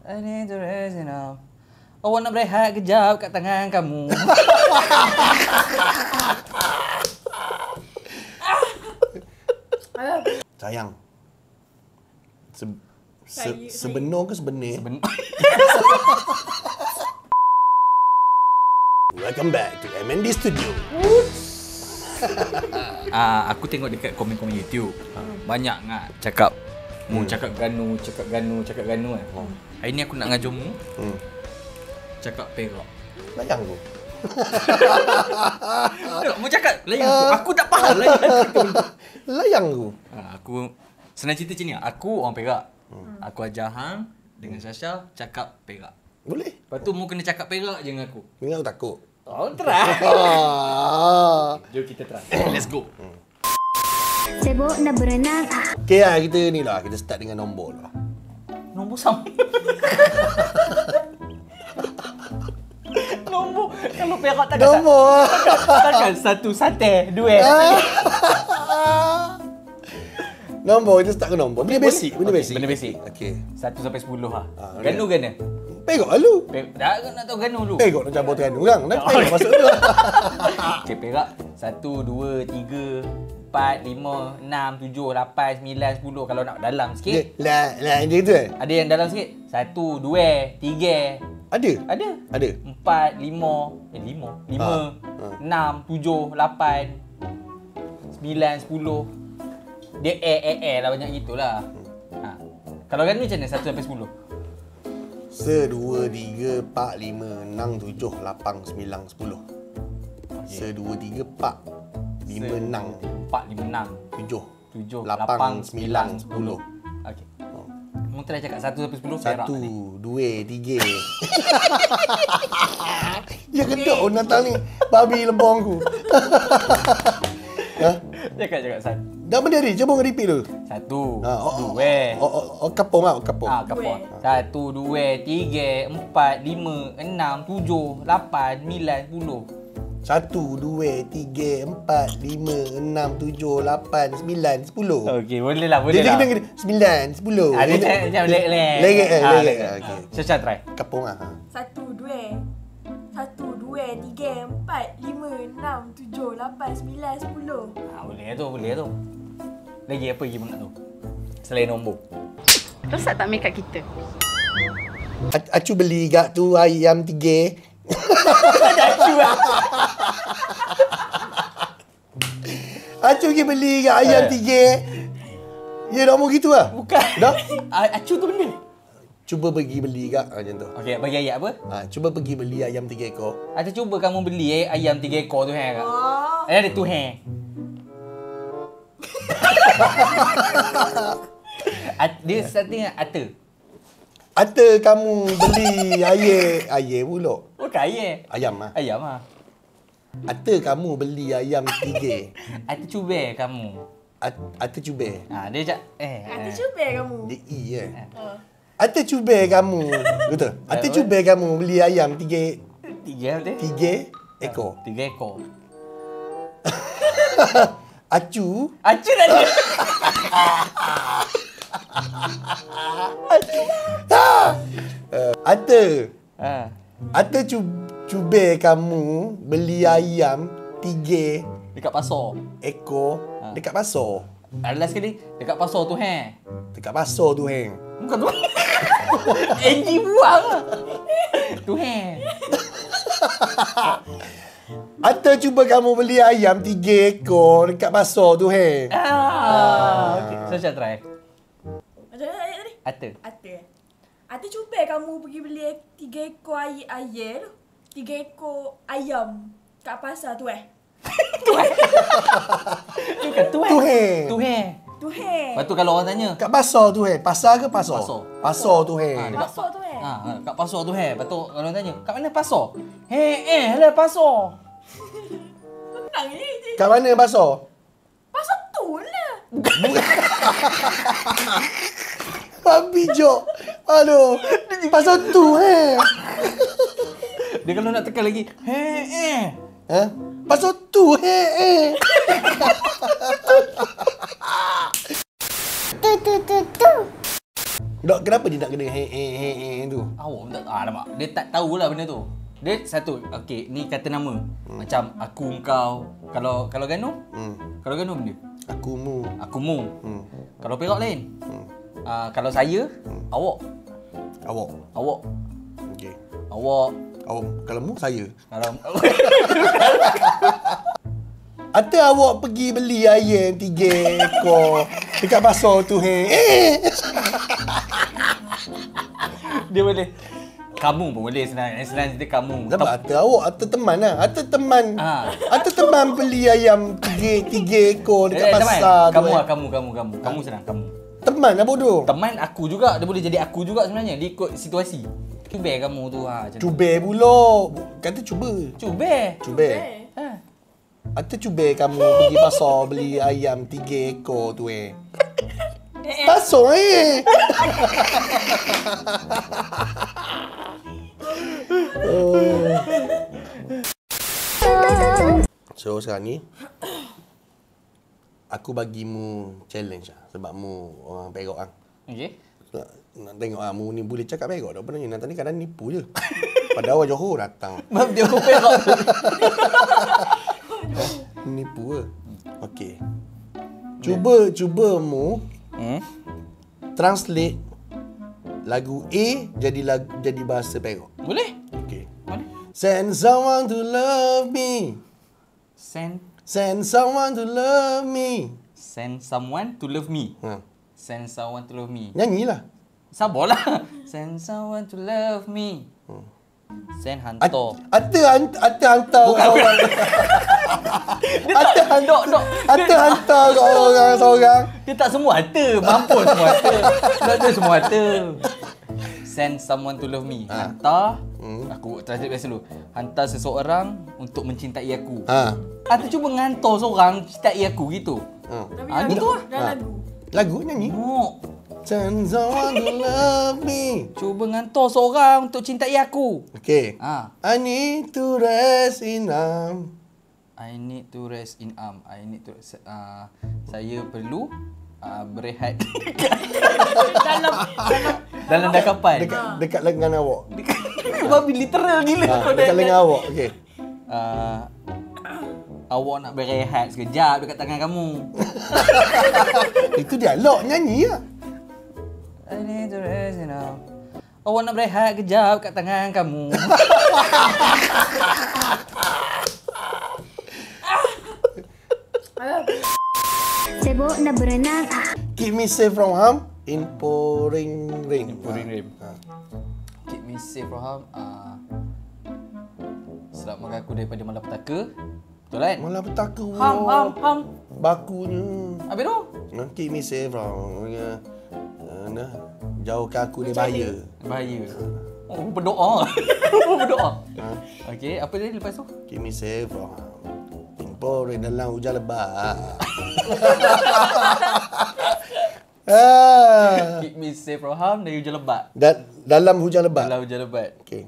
I need to rest enough. Awak nak berehat kejap kat tangan kamu. Sayang. Se, se, sebenar ke sebenar? Ben- Welcome back to MND Studio. Ah, aku tengok dekat komen-komen YouTube. Banyak ngak cakap mu cakap ganu, cakap ganu, cakap ganu kan. Hari ni aku nak ngajar mu Hmm. cakap perak. Layang tu. Tak, mu cakap lain aku. Aku tak faham lain aku. Layang tu. Ah, aku senang cerita macam ni. Aku orang Perak. Aku ajar hang dengan Sasha cakap Perak. Boleh. Lepas tu mu kena cakap Perak je dengan aku. Ingat aku takut. Oh, try. Jom kita try. Let's go. Sibuk nak berenang. Okay lah, kita ni lah. Kita start dengan nombor lah. Nombor sama. Nombor kalau Perak tak ada Nombor. Takkan satu sate, dua. nombor, kita start dengan nombor. Benda basic. Benda Okey, basic. benda basic. Okay. Satu sampai sepuluh lah. Ah, Ganu gana? Pegok lah lu. Pe- Dah nak tahu ganu dulu. Pegok nak campur dengan orang. Nak pegok okey. masuk tu. Okey, Perak. Satu, dua, tiga, empat, lima, enam, tujuh, lapan, sembilan, sepuluh. Kalau nak dalam sikit. Lah, lah dia tu eh. Ada yang dalam sikit. Satu, dua, tiga. Ada? Ada. Ada. Empat, lima. Eh, lima. Lima. Ha, ha. Enam, tujuh, lapan. Sembilan, sepuluh. Dia eh, eh, eh lah banyak gitulah. Ha. Kalau ganu macam mana? Satu sampai sepuluh. Se, dua, tiga, empat, lima, enam, tujuh, lapan, sembilan, sepuluh. Se, dua, tiga, empat, lima, enam, Empat, lima, enam. tujuh, Tujuh, lapan, sembilan, sepuluh. Okey. Mu try cakap satu sampai sepuluh. Perak Satu, dua, tiga. ya kedok oh, Natal ni. Babi lebong aku. ha? Cakap, cakap satu. Dah berdiri, cuba repeat dulu. Satu, Ha, oh, oh, dua. Oh, oh, oh, kapung lah, kapung. Ah, kapal. Satu, dua, tiga, empat, lima, enam, tujuh, lapan, sembilan, sepuluh. Satu, dua, tiga, empat, lima, enam, tujuh, lapan, sembilan, sepuluh. Okey, boleh lah, boleh Dia lah. kena kena sembilan, sepuluh. Ah, dia macam macam lek lek. Lek, eh, Ah, lek. Okey. Syasha try. Kapung lah. ha. Satu, dua. Satu, dua, tiga, empat, lima, enam, tujuh, lapan, sembilan, sepuluh. Ah, boleh tu, boleh tu. Lagi apa lagi nak tu? Selain nombor. Rosak tak make up kita? Acu beli gak tu ayam tiga. Acu pergi beli gak ayam Eh. tiga. Ya, dah mau gitu lah. Bukan. Dah? Ah, Acu tu benda. Cuba pergi beli gak macam tu. Okey, bagi ayat apa? Ha, cuba pergi beli ayam tiga ekor. Ada cuba kamu beli eh, ayam tiga ekor tu hang. Oh, Eh, ada tu hang. At, dia starting dengan ata. Ata kamu beli ayam ayam pula. Bukan ayam. Ayam ah. Ayam ah. Ata kamu beli ayam tiga. Ata cuba kamu. Ata cuba. Ha, dia cak eh. Nanti eh. cuba kamu. Dia E eh. Oh. Ata cuba kamu. Betul. Betul. cuba kamu beli ayam tiga Tiga betul? tiga ekor. Tiga ekor. Acu Acu dah dia. Ata Ha. Ata cu, cuba kamu beli ayam tiga Dekat pasar. ekor Ha. dekat pasar. Ada sekali dekat pasar tu hang. Dekat pasar tu heng. Bukan tu. Angie buang. tu hang. Ata cuba kamu beli ayam tiga ekor dekat pasar tu heng. Ah. Okey, so saya try. Ata. Ata. Ata cuba kamu pergi beli tiga ekor ayam, ayam tu. Tiga ekor ayam kat pasar tu eh. Bukan tu Tu hang. heng. Tu hang. Tu heh. Lepas tu kalau orang tanya, Kat pasar tu heng. Pasar ke pasar? Pasar. Pasar tu Ha, heng. dekat Pasar tu eh. Ha, ha, kat pasar tu hang. Lepas tu kalau orang tanya, kat mana pasar? Heh, eh, lah pasar. Senang ni. Kat mana pasar? Pasar tu lah. Babi jok. Aduh. Pasar tu heng. Dia kalau nak tekan lagi, heh, eh. Ha? Pasal tu eh eh. Tu tu tu tu. Dok, kenapa dia nak kena he he he he tu? Awak pun tak ah, nampak. Dia tak tahulah benda tu. Dia satu, okey, ni kata nama. Hmm. Macam aku engkau. Kalau kalau Ganu? Hmm. Kalau Ganu benda. Aku mu. Aku mu. Hmm. Kalau Perak lain. Uh, kalau saya, hmm. awak. Awak. Awak. Okey. Awak. Awak kalau mu saya. Kalau Atau awak pergi beli ayam tiga ekor dekat pasar tu he. Eh. dia boleh. Kamu pun boleh senang. Yang senang cerita kamu. Sebab atau awak atau teman lah. Atau teman. Ah. Atau teman beli ayam tiga tiga ekor dekat Eh, teman. pasar tu. Kamu eh. lah, kamu, kamu, kamu. Kamu senang, kamu. Teman lah bodoh. Teman aku juga. Dia boleh jadi aku juga sebenarnya. Dia ikut situasi. Cuba kamu tu ha, macam. Cuba pula. Kata cuba. Cuba. Cuba. Eh. Ha. Atau cuba kamu pergi pasar beli ayam tiga ekor tu eh. Pasar eh. So sekarang ni Aku bagimu challenge lah Sebab mu orang Perak kan Okey. nak, nak tengok lah mu ni boleh cakap Perak tak Sebenarnya Nanti ni kadang nipu je Padahal orang Johor datang Maaf dia orang Perak. Nipu ke Okay Cuba Cuba mu hmm? Translate Lagu A Jadi lagu, jadi bahasa Perak Boleh? Okay Boleh. Send someone to love me Send Send someone to love me send someone to love me. ha. Send someone to love me. Nyanyilah Sabarlah. Send someone to love me. Send hantar. Ata hantar Ata hantar Bukan, orang Dia tak dok dok. Ata hantar kat orang seorang Dia tak semua harta. Mampus semua harta. Tak ada semua harta. Send someone to love me. Ha. Hantar. Hmm. Aku translate biasa dulu. Hantar seseorang untuk mencintai aku. Ha. Atau cuba ngantar seorang cintai aku gitu. ha. Lagu gitu lah. Ah. lagu. Lagu nyanyi Tengok. Send someone to love me Cuba ngantar seorang untuk cintai aku. Okay Ah. I need to rest in arm I need to rest in arm. I need to uh, saya perlu uh, berehat Dalam dalam dalam dakapan. Dekat dekat lengan awak Babi literal gila ha, Dekat lengan awak Okay Uh, awak nak berehat sekejap dekat tangan kamu. Itu dialog nyanyi lah I need to rest in arm. Awak nak berehat kejap kat tangan kamu. Sibuk na berenang. Keep me safe from harm In pouring rain pouring rain. ha. Keep me safe from harm. Uh, selamatkan aku daripada malapetaka. Betul kan? Malah petaka Ham, ham, ham. Bakunya Habis tu? Ha, Keep me safe from uh, nah, Jauhkan aku dari bahaya Bahaya. Oh, berdoa. berdoa. Okey, apa dia lepas tu? Keep me safe In pouring dalam hujan lebat ah. Keep me safe from harm dari hujan lebat. Da- dalam hujan lebat Dalam hujan lebat. Okay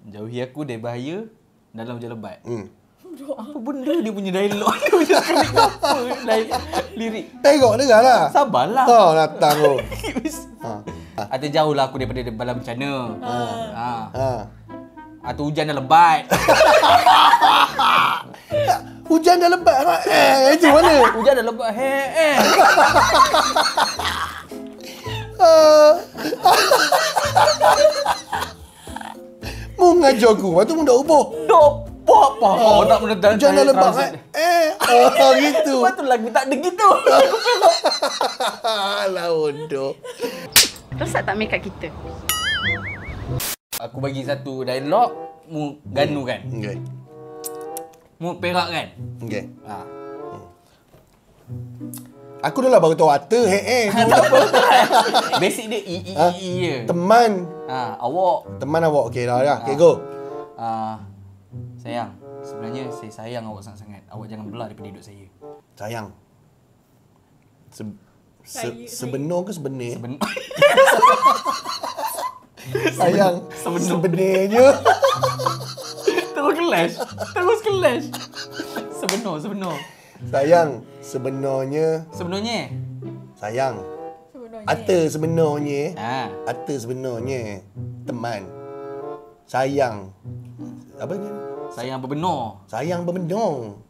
Jauhi aku dari bahaya dalam hujan lebat. hmm. Apa benda dia punya dialog? Dia punya skrip apa? Li- Lirik. Tengok dengar lah Sabarlah. Oh datang tu ha. Atau jauh lah aku daripada bala bencana. Ha. ha. Atau hujan dah lebat. Hujan dah lebat kan? Eh, itu mana? hujan dah lebat. He eh. Ah. Mu mengajar aku, lepas tu mu dah ubah. Dok. Apa apa nak menentang Hujan dah saya lebat translate? kan? Eh, oh gitu. Lepas tu lagu tak ada gitu. Alah, bodoh. Rosak tak makeup kita? Aku bagi satu dialog. Mu ganu kan? Okay. Mu perak kan? Okay. Ha. Aku dah lah baru tahu harta. He, eh. tak apa. Basic dia i i Ha? i, i je. Teman. Ha, awak Teman awak. Okay, dah. dah. Okay, go. uh, sayang, sebenarnya saya sayang awak sangat-sangat. Awak jangan belah daripada hidup saya. Sayang. Se, se, Saya- sebenar ke sebenar? Ben- Sayang. Sebenar. Sebenarnya. Terus clash. Terus clash. Sebenar, sebenar. Sayang. Sebenarnya. Sebenarnya, Sayang. Sebenarnya. Ata sebenarnya Ha. Ata sebenarnya Teman Sayang Apa ni? Sayang berbenar. Sayang berbenar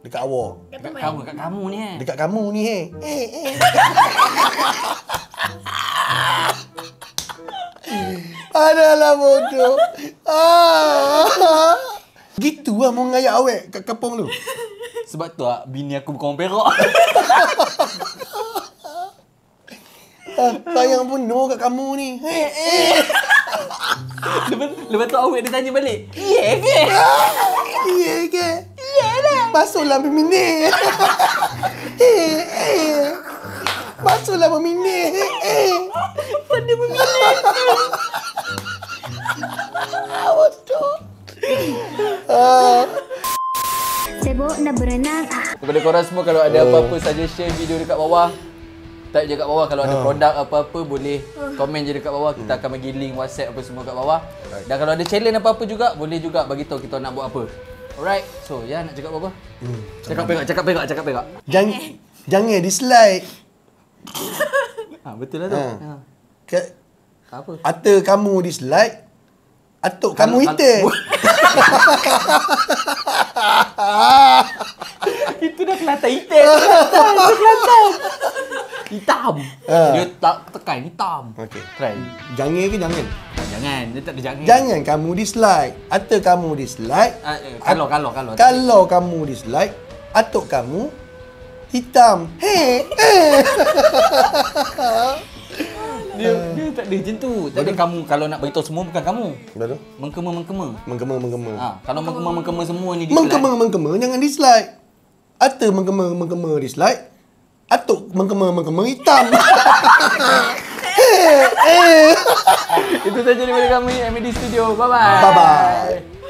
Dekat awak Kat Dekat teman. kamu, dekat kamu ni eh. Dekat kamu ni eh. Eh, eh. Adalah bodoh. Ah. Gitu lah mau ngayak awek kat kampung tu. Sebab tu ah bini aku bukan orang Perak. Ah, sayang penuh kat kamu ni. Eh, eh. lepas, lepas tu awak dia tanya balik. Ya ke? Iya ke? Iya lah. Masuklah berminit. Eh, eh. Masuklah berminit. Eh, eh. Pada berminit. Nak berenang. Ah, Kepada korang semua kalau ada apa-apa suggestion video dekat bawah Type je kat bawah kalau ada produk apa-apa boleh komen je dekat bawah kita akan bagi link WhatsApp apa semua kat bawah. Dan kalau ada challenge apa-apa juga boleh juga bagi tahu kita nak buat apa. Alright. So, ya nak cakap apa? Cakap perak, cakap perak, cakap perak. Jangan jangan dislike. Ha, betul lah tu. Ha. Ha. Ke, Apa? Ata kamu dislike. Atuk kamu hitam. Itu dah kelatan hitam. Kelatan, itu kelatan. Hitam. Ha. Dia tak tekan hitam. Okey. Try. Jangan ke jangan? Jangan, dia tak ada jangan. Jangan kamu dislike. Ata kamu dislike. Ah, eh, kalau, kalau, kalau. Kalau kamu dislike, atuk kamu hitam. Hei. Eh. Dia, dia tak ada macam tu. Tak ada kamu kalau nak beritahu semua bukan kamu. Betul? Mengkema-mengkema. Menggema menggema. Ha, kalau mengkema-mengkema semua ni dislike. Menggema menggema jangan dislike. Ata menggema menggema dislike. Atuk menggema menggema hitam. Itu saja daripada kami MD Studio. Bye-bye. Bye bye.